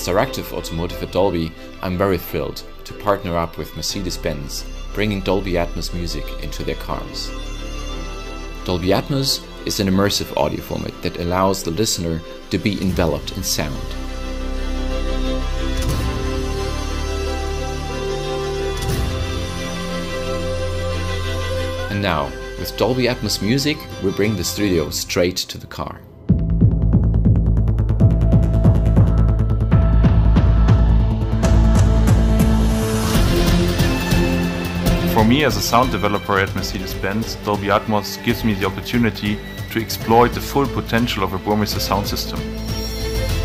As Director of Automotive at Dolby, I'm very thrilled to partner up with Mercedes-Benz, bringing Dolby Atmos music into their cars. Dolby Atmos is an immersive audio format that allows the listener to be enveloped in sound. And now, with Dolby Atmos music, we bring the studio straight to the car. For me as a sound developer at Mercedes-Benz, Dolby Atmos gives me the opportunity to exploit the full potential of a Burmester sound system.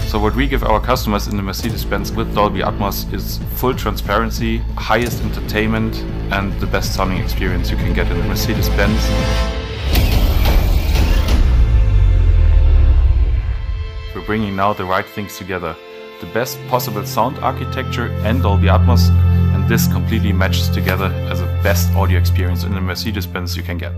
So what we give our customers in the Mercedes-Benz with Dolby Atmos is full transparency, highest entertainment and the best sounding experience you can get in the Mercedes-Benz. We're bringing now the right things together. The best possible sound architecture and Dolby Atmos this completely matches together as a best audio experience in the Mercedes-Benz you can get.